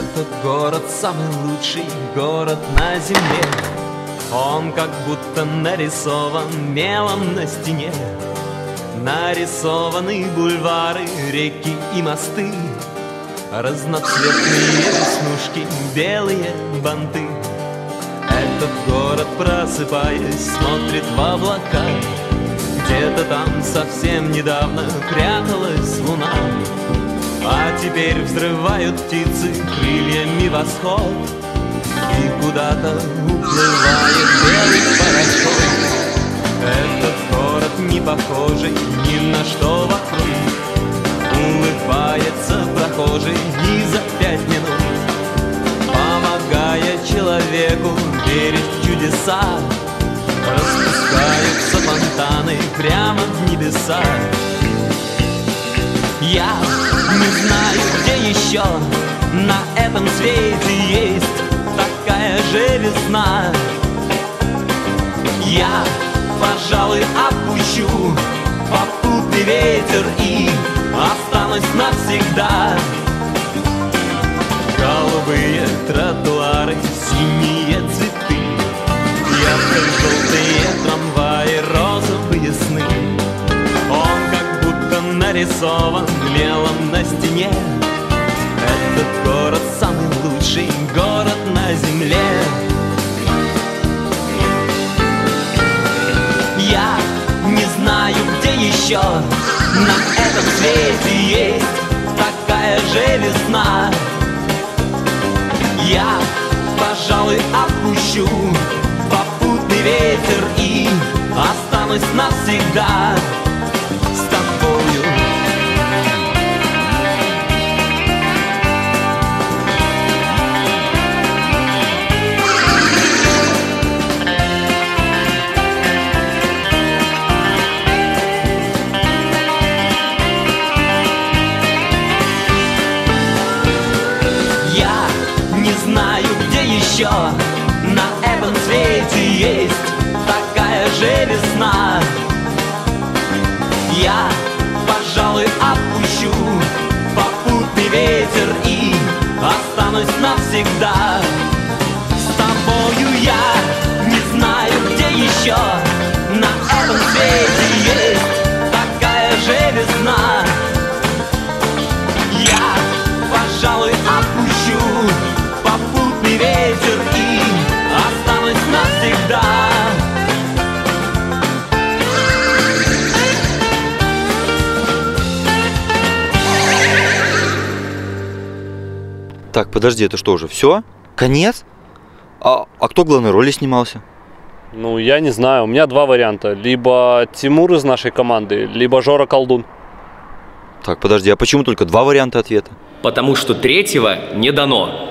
Этот город самый лучший город на земле. Он как будто нарисован мелом на стене. Нарисованы бульвары, реки и мосты. Разноцветные веснушки, белые банты. Этот город, просыпаясь, смотрит в облака. Где-то там совсем недавно пряталась луна А теперь взрывают птицы крыльями восход. И куда-то уплывает белый пароход Этот город не похожий ни на что вокруг. Улыбается прохожий и за пять минут. Помогая человеку верить в чудеса. Распускаются фонтаны прямо в небеса. Я не знаю, где еще на этом свете есть такая же весна. Я, пожалуй, опущу попутный ветер и останусь навсегда нарисован мелом на стене. Этот город самый лучший город на земле. Я не знаю, где еще на этом свете есть такая же весна. Я, пожалуй, опущу попутный ветер и останусь навсегда еще на этом свете есть такая же весна. Я, пожалуй, опущу попутный ветер и останусь навсегда Так, подожди, это что уже, все? Конец? А, а кто главной роли снимался? Ну, я не знаю. У меня два варианта. Либо Тимур из нашей команды, либо Жора Колдун. Так, подожди, а почему только два варианта ответа? Потому что третьего не дано.